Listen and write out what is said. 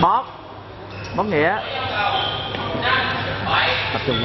bóp. Bóp nghĩa. Tập trung.